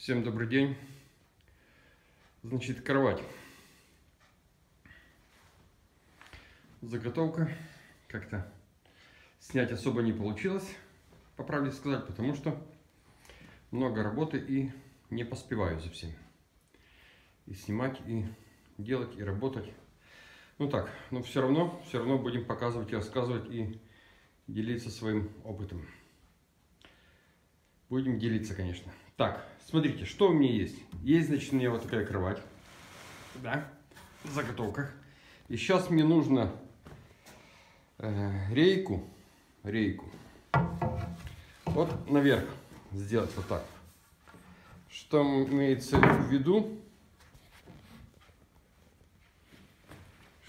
Всем добрый день. Значит, кровать. Заготовка. Как-то снять особо не получилось, по правде сказать, потому что много работы и не поспеваю за всем. И снимать, и делать, и работать. Ну так, но все равно, все равно будем показывать и рассказывать, и делиться своим опытом. Будем делиться, конечно. Так, смотрите, что у меня есть. Есть, значит, у меня вот такая кровать. Да, в заготовках. И сейчас мне нужно э, рейку, рейку, вот наверх сделать вот так. Что имеется в виду?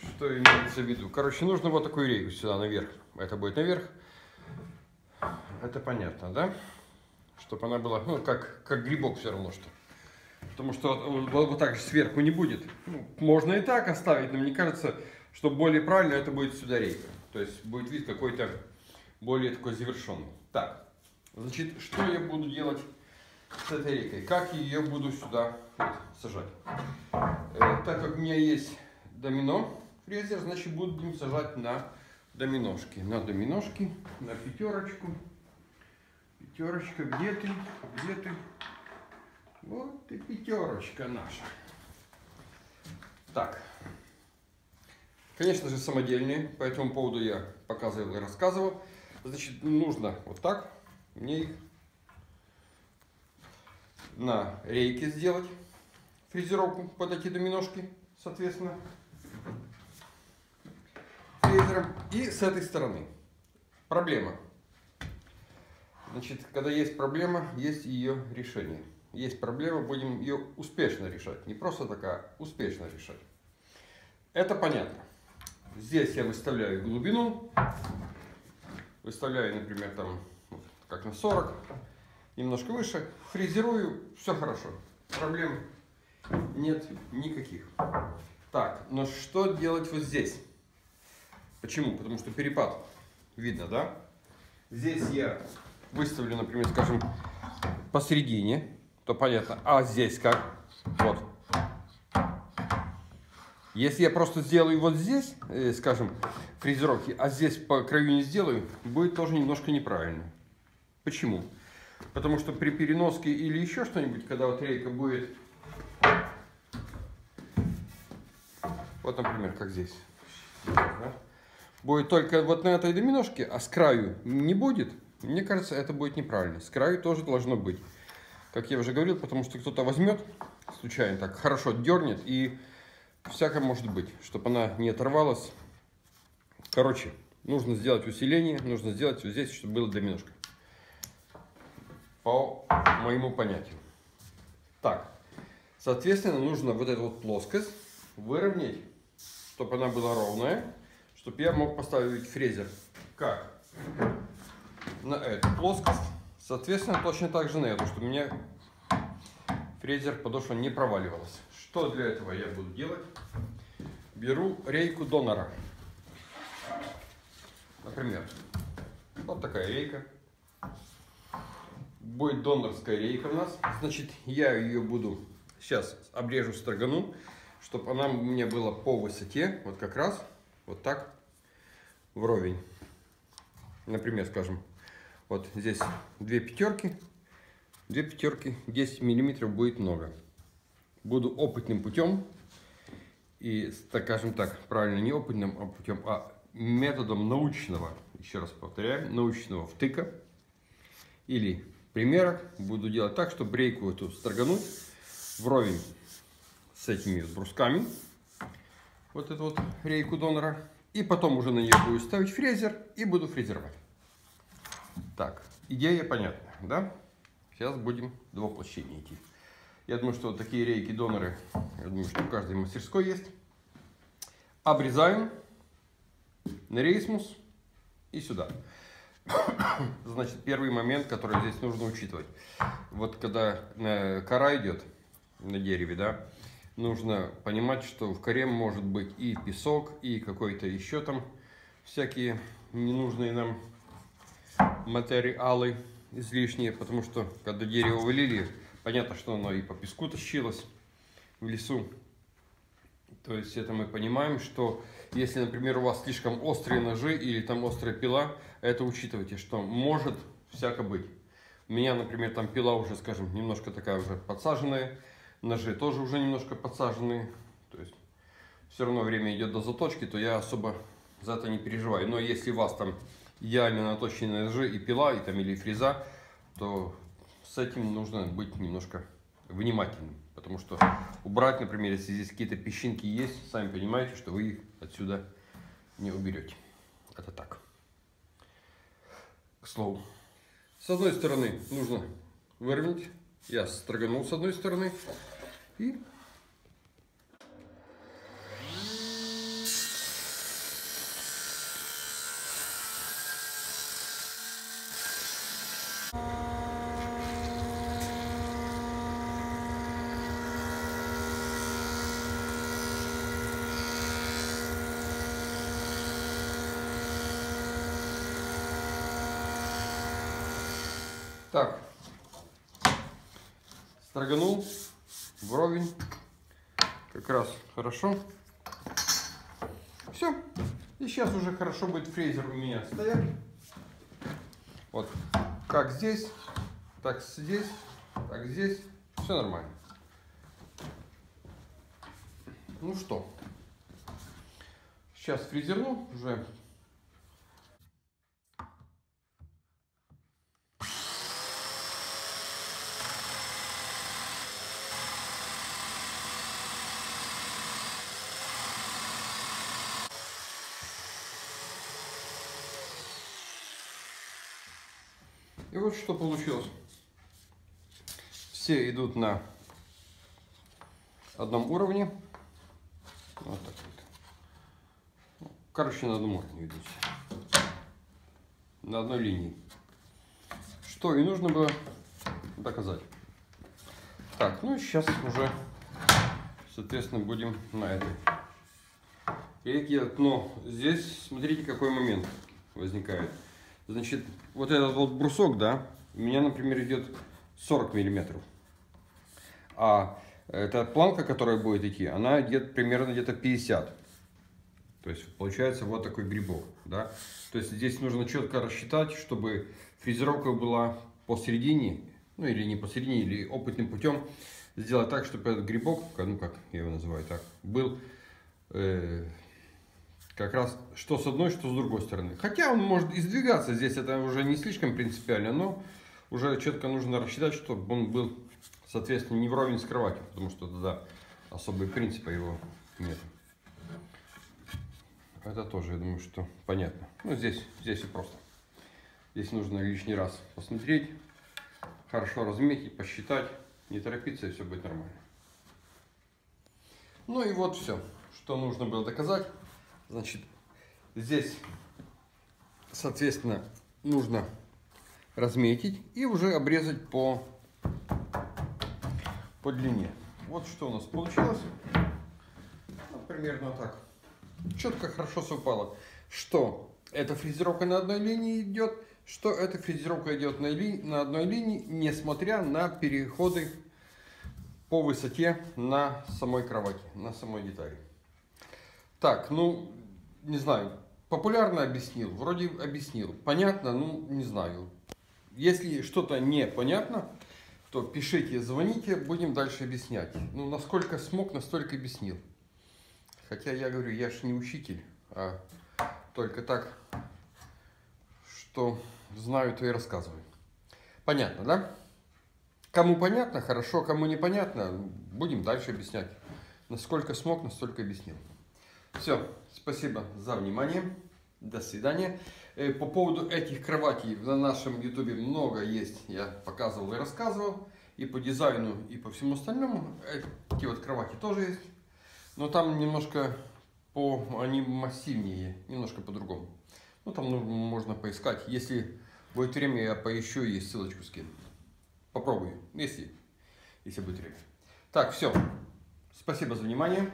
Что имеется в виду? Короче, нужно вот такую рейку сюда наверх. Это будет наверх. Это понятно, да? Чтобы она была, ну, как, как грибок все равно что. Потому что вот, вот так же сверху не будет. Ну, можно и так оставить, но мне кажется, что более правильно это будет сюда рейка. То есть будет вид какой-то более такой завершенный. Так, значит, что я буду делать с этой рейкой? Как ее буду сюда вот, сажать? Э, так как у меня есть домино фрезер, значит будем сажать на доминошки. На доминошки, на пятерочку. Пятерочка, где ты? Где ты? Вот и пятерочка наша. Так. Конечно же, самодельные. По этому поводу я показывал и рассказывал. Значит, нужно вот так мне их на рейке сделать фрезеровку под эти доминошки, соответственно, фрезером. И с этой стороны. Проблема. Значит, когда есть проблема, есть ее решение. Есть проблема, будем ее успешно решать. Не просто такая, успешно решать. Это понятно. Здесь я выставляю глубину. Выставляю, например, там, как на 40. Немножко выше. Фрезерую. Все хорошо. Проблем нет никаких. Так, но что делать вот здесь? Почему? Потому что перепад видно, да? Здесь я выставлю, например, скажем, посередине, то понятно. А здесь как? Вот. Если я просто сделаю вот здесь, э, скажем, фрезеровки, а здесь по краю не сделаю, будет тоже немножко неправильно. Почему? Потому что при переноске или еще что-нибудь, когда вот рейка будет... Вот, например, как здесь. Будет только вот на этой доминошке, а с краю не будет, мне кажется, это будет неправильно. С краю тоже должно быть. Как я уже говорил, потому что кто-то возьмет, случайно так, хорошо дернет, и всякое может быть, чтобы она не оторвалась. Короче, нужно сделать усиление, нужно сделать вот здесь, чтобы было доминошка. По моему понятию. Так, соответственно, нужно вот эту вот плоскость выровнять, чтобы она была ровная, чтобы я мог поставить фрезер. Как? На эту плоскость. Соответственно, точно так же на эту, чтобы у меня фрезер подошва не проваливалась. Что для этого я буду делать? Беру рейку донора. Например, вот такая рейка. Будет донорская рейка у нас. Значит, я ее буду сейчас обрежу строгану, чтобы она у меня была по высоте, вот как раз, вот так, вровень. Например, скажем, вот здесь две пятерки. Две пятерки, 10 миллиметров будет много. Буду опытным путем. И, так скажем так, правильно, не опытным а путем, а методом научного, еще раз повторяю, научного втыка или примерок буду делать так, чтобы брейку эту строгануть вровень с этими брусками, вот эту вот рейку донора, и потом уже на нее буду ставить фрезер и буду фрезеровать. Так, идея понятна, да? Сейчас будем до воплощения идти. Я думаю, что такие рейки-доноры, я думаю, что у каждой мастерской есть. Обрезаем на рейсмус и сюда. Значит, первый момент, который здесь нужно учитывать. Вот когда э, кора идет на дереве, да, нужно понимать, что в коре может быть и песок, и какой-то еще там всякие ненужные нам материалы излишние, потому что когда дерево вылили, Понятно, что оно и по песку тащилось в лесу. То есть это мы понимаем, что если, например, у вас слишком острые ножи или там острая пила, это учитывайте, что может всяко быть. У меня, например, там пила уже, скажем, немножко такая уже подсаженная, ножи тоже уже немножко подсаженные. То есть все равно время идет до заточки, то я особо за это не переживаю. Но если у вас там идеально наточенные ножи и пила, и там или фреза, то с этим нужно быть немножко внимательным. Потому что убрать, например, если здесь какие-то песчинки есть, сами понимаете, что вы их отсюда не уберете. Это так. К слову. С одной стороны нужно выровнять. Я строганул с одной стороны. И Так, строганул. Вровень, как раз хорошо. Все, и сейчас уже хорошо будет фрезер у меня стоять. Вот, как здесь, так здесь, так здесь, все нормально. Ну что, сейчас фрезерну уже И вот что получилось. Все идут на одном уровне. Вот так вот. Ну, короче, на одном уровне идут. На одной линии. Что и нужно было доказать. Так, ну и сейчас уже, соответственно, будем на этой. Но здесь, смотрите, какой момент возникает. Значит, вот этот вот брусок, да, у меня, например, идет 40 миллиметров. А эта планка, которая будет идти, она идет примерно где-то 50. То есть получается вот такой грибок, да. То есть здесь нужно четко рассчитать, чтобы фрезеровка была посередине, ну или не посередине, или опытным путем сделать так, чтобы этот грибок, ну как я его называю так, был э, как раз что с одной, что с другой стороны. Хотя он может издвигаться, здесь это уже не слишком принципиально, но уже четко нужно рассчитать, чтобы он был, соответственно, не вровень с кроватью, потому что тогда особые принципы его нет. Это тоже, я думаю, что понятно. Ну, здесь, здесь и просто. Здесь нужно лишний раз посмотреть, хорошо разметить, посчитать, не торопиться, и все будет нормально. Ну и вот все, что нужно было доказать. Значит, здесь, соответственно, нужно разметить и уже обрезать по, по длине. Вот что у нас получилось. Ну, примерно так. Четко, хорошо совпало. Что эта фрезеровка на одной линии идет, что эта фрезеровка идет на, ли, на одной линии, несмотря на переходы по высоте на самой кровати, на самой детали. Так, ну, не знаю, популярно объяснил, вроде объяснил. Понятно, ну, не знаю. Если что-то непонятно, то пишите, звоните, будем дальше объяснять. Ну, насколько смог, настолько объяснил. Хотя я говорю, я же не учитель, а только так, что знаю, то и рассказываю. Понятно, да? Кому понятно, хорошо, кому непонятно, будем дальше объяснять. Насколько смог, настолько объяснил. Все, спасибо за внимание. До свидания. Э, по поводу этих кроватей на нашем ютубе много есть. Я показывал и рассказывал. И по дизайну, и по всему остальному. Эти вот кровати тоже есть. Но там немножко по, они массивнее, немножко по-другому. Ну там нужно, можно поискать. Если будет время, я поищу и ссылочку скину. Попробую, если, если будет время. Так, все. Спасибо за внимание.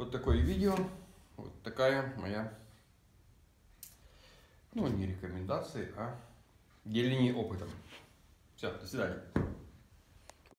Вот такое видео, вот такая моя, ну не рекомендации, а деление опытом. Все, до свидания.